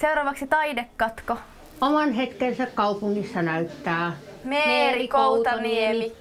Seuraavaksi taidekatko. Oman hetkensä kaupungissa näyttää Meeri Koutaniemi.